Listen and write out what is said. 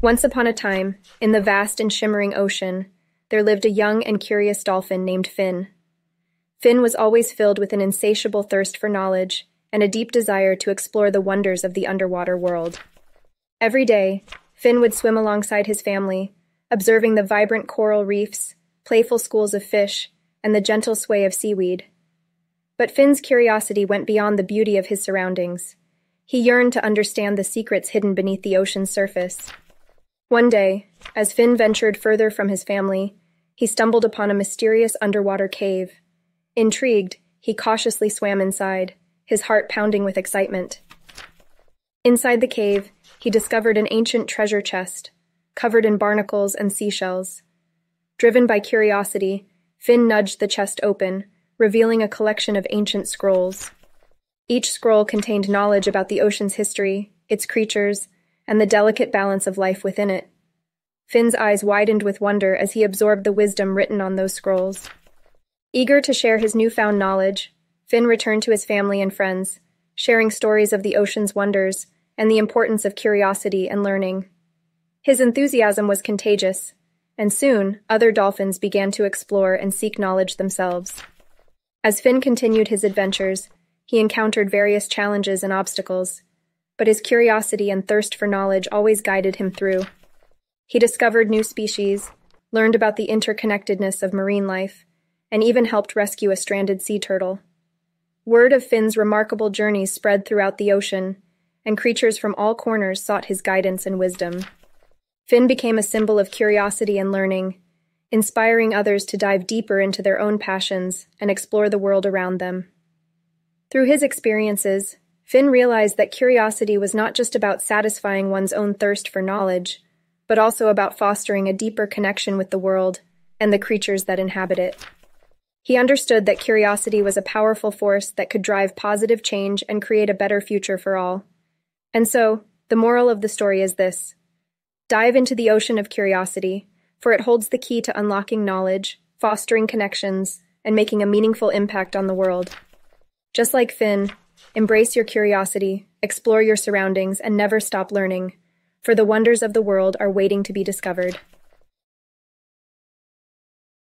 Once upon a time, in the vast and shimmering ocean, there lived a young and curious dolphin named Finn. Finn was always filled with an insatiable thirst for knowledge and a deep desire to explore the wonders of the underwater world. Every day, Finn would swim alongside his family, observing the vibrant coral reefs, playful schools of fish, and the gentle sway of seaweed. But Finn's curiosity went beyond the beauty of his surroundings. He yearned to understand the secrets hidden beneath the ocean's surface. One day, as Finn ventured further from his family, he stumbled upon a mysterious underwater cave. Intrigued, he cautiously swam inside, his heart pounding with excitement. Inside the cave, he discovered an ancient treasure chest, covered in barnacles and seashells. Driven by curiosity, Finn nudged the chest open, revealing a collection of ancient scrolls. Each scroll contained knowledge about the ocean's history, its creatures, and the delicate balance of life within it. Finn's eyes widened with wonder as he absorbed the wisdom written on those scrolls. Eager to share his newfound knowledge, Finn returned to his family and friends, sharing stories of the ocean's wonders and the importance of curiosity and learning. His enthusiasm was contagious, and soon other dolphins began to explore and seek knowledge themselves. As Finn continued his adventures, he encountered various challenges and obstacles, but his curiosity and thirst for knowledge always guided him through. He discovered new species, learned about the interconnectedness of marine life, and even helped rescue a stranded sea turtle. Word of Finn's remarkable journeys spread throughout the ocean, and creatures from all corners sought his guidance and wisdom. Finn became a symbol of curiosity and learning, inspiring others to dive deeper into their own passions and explore the world around them. Through his experiences, Finn realized that curiosity was not just about satisfying one's own thirst for knowledge, but also about fostering a deeper connection with the world and the creatures that inhabit it. He understood that curiosity was a powerful force that could drive positive change and create a better future for all. And so, the moral of the story is this dive into the ocean of curiosity for it holds the key to unlocking knowledge, fostering connections, and making a meaningful impact on the world. Just like Finn, embrace your curiosity, explore your surroundings, and never stop learning, for the wonders of the world are waiting to be discovered.